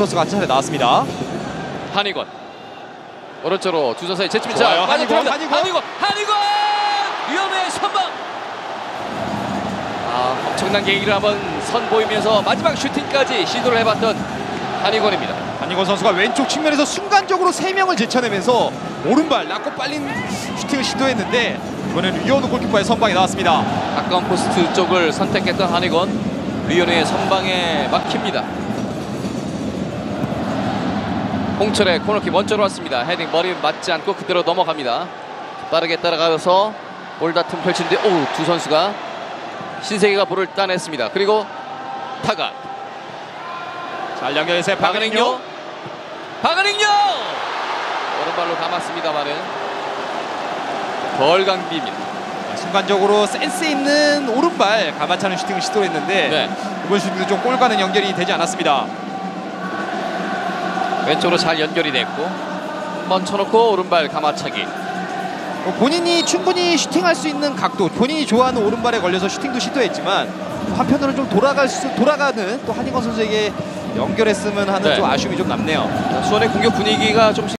선수가 한 차례 나왔습니다. 한의권 오른쪽으로 두 선수의 제침이 좋아요. 자 한의권, 빠져들어갑니다. 한의권. 한의권 한의권 위험해 선방 아 엄청난 개인기를 한번 선보이면서 마지막 슈팅까지 시도를 해봤던 한의권입니다 한의권 선수가 왼쪽 측면에서 순간적으로 세 명을 제쳐내면서 오른발 낮고 빠른 슈팅을 시도했는데 이번에는 유현우 골키퍼의 선방이 나왔습니다. 가까운 포스트 쪽을 선택했던 한의권 리오네의 선방에 막힙니다 홍철의 코너킥 먼저로 왔습니다. 헤딩 머리 맞지 않고 그대로 넘어갑니다. 빠르게 따라가서 볼 다툼 펼치는데 오두 선수가 신세계가 볼을 따냈습니다. 그리고 타가. 잘 연결해서 박은행요. 박은행요! 오른발로 감았습니다만은. 덜 강비입니다. 순간적으로 센스 있는 오른발 가마차는 슈팅을 시도했는데 네. 이번 슈팅도 좀 골과는 연결이 되지 않았습니다. 왼쪽으로 잘 연결이 됐고 한번 쳐놓고 오른발 감아차기 뭐 본인이 충분히 슈팅할 수 있는 각도, 본인이 좋아하는 오른발에 걸려서 슈팅도 시도했지만 한편으로는 좀 돌아갈 수, 돌아가는 또 한희건 선수에게 연결했으면 하는 네. 좀 아쉬움이 좀 남네요. 수원의 공격 분위기가 좀